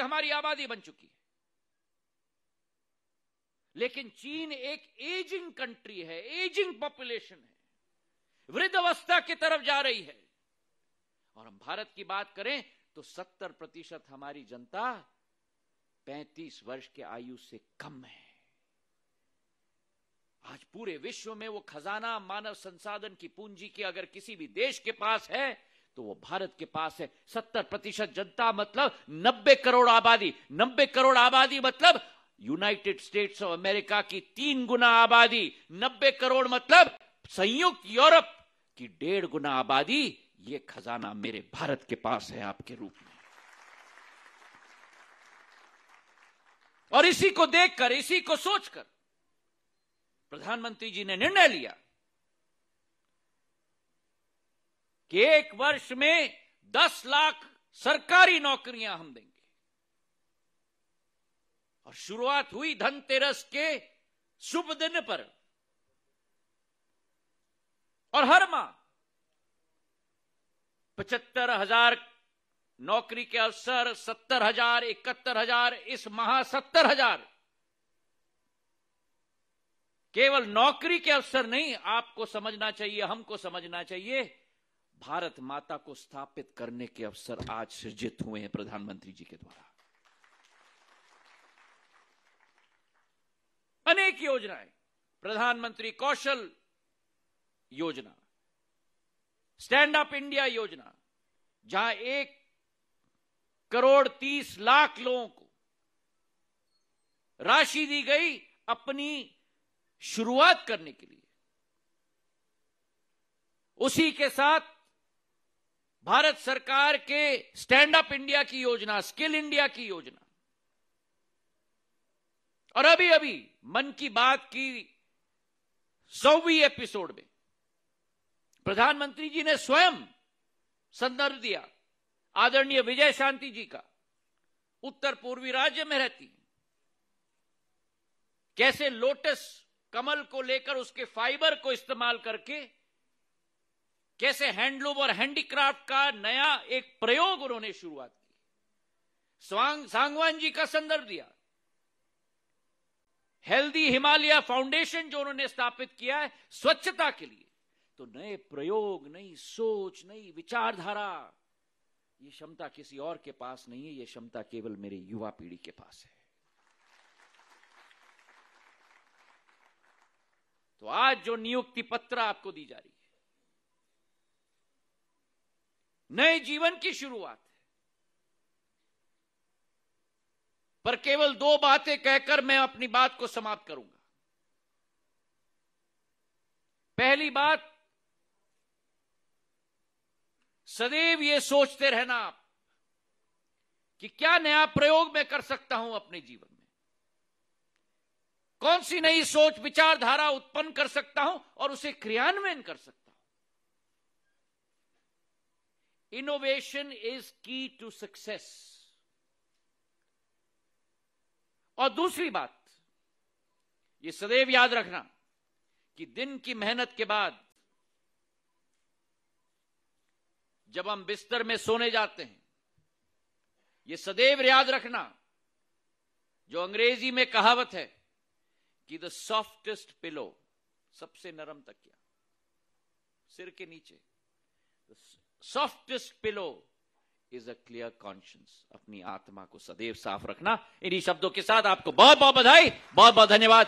हमारी आबादी बन चुकी है। लेकिन चीन एक एजिंग कंट्री है, एजिंग पॉपुलेशन है वृद्ध अवस्था की तरफ़ जा रही है। और हम भारत की बात करें तो 70 प्रतिशत हमारी जनता 35 वर्ष के आयु से कम है। आज पूरे विश्व में वो खजाना मानव संसाधन की पूंजी की अगर किसी भी देश के पास है तो वो भारत के पास है। सत्तर प्रतिशत जनता मतलब नब्बे करोड़ आबादी। नब्बे करोड़ आबादी मतलब यूनाइटेड स्टेट्स ऑफ़ अमेरिका की तीन गुना आबादी। नब्बे करोड़ मतलब संयुक्त यूरोप की डेढ़ गुना आबादी। ये खजाना मेरे भारत के पास है आपके रूप में। और इसी को देखकर, इसी को सोचकर प्रधानमंत्री जी ने निर्णय लिया कि एक वर्ष में दस लाख सरकारी नौकरियाँ हम देंगे। और शुरुआत हुई धनतेरस के शुभ दिन पर। और हर माह पचहत्तर हज़ार नौकरी के अवसर, सत्तर हज़ार, इकहत्तर हज़ार, इस माह सत्तर हज़ार। केवल नौकरी के अवसर नहीं, आपको समझना चाहिए, हमको समझना चाहिए भारत माता को स्थापित करने के अवसर आज सृजित हुए हैं प्रधानमंत्री जी के द्वारा। अनेक योजनाएँ। प्रधानमंत्री Kaushal Yojana. Stand up India योजना, जहाँ एक करोड़ तीस लाख लोगों को राशि दी गई अपनी शुरुआत करने के लिए। उसी के साथ भारत सरकार के स्टैंड अप इंडिया की योजना स्किल इंडिया की योजना। और अभी अभी मन की बात की सौवीं एपिसोड में प्रधानमंत्री जी ने स्वयं संदर्भ दिया, आदरणीय विजय शांति जी का। उत्तर पूर्वी राज्य में रहती कैसे लोटस कमल को लेकर उसके फाइबर को इस्तेमाल करके कैसे हैंडलूम और हैंडीक्राफ्ट का नया एक प्रयोग उन्होंने शुरुआत की। स्वांग, सांगवान जी का संदर्भ दिया। हेल्दी हिमालय फाउंडेशन जो उन्होंने स्थापित किया है, स्वच्छता के लिए। तो नए प्रयोग, नई सोच, नई विचारधारा, ये क्षमता किसी और के पास नहीं है, ये क्षमता केवल मेरे युवा पीढ़ी के पास है। तो आज जो नियुक्ति पत्र आपको दी जा रही है नए जीवन की शुरुआत है। पर केवल दो बातें कहकर मैं अपनी बात को समाप्त करूँगा। पहली बात, सदैव ये सोचते रहना आप कि क्या नया प्रयोग मैं कर सकता हूँ अपने जीवन में? कौन सी नई सोच, विचारधारा उत्पन्न कर सकता हूँ और उसे क्रियान्वयन कर सकता हूँ innovation is key to success और दूसरी बात, ये सदैव याद रखना कि दिन की मेहनत के बाद जब हम बिस्तर में सोने जाते हैं, ये सदैव याद रखना जो अंग्रेज़ी में कहावत है कि द सॉफ्टेस्ट पिलो सबसे नरम तकिया, सिर के नीचे softest pillow is a clear conscience अपनी आत्मा को सदैव साफ़ रखना। इन्हीं शब्दों के साथ आपको बहुत बहुत बधाई बहुत बहुत धन्यवाद।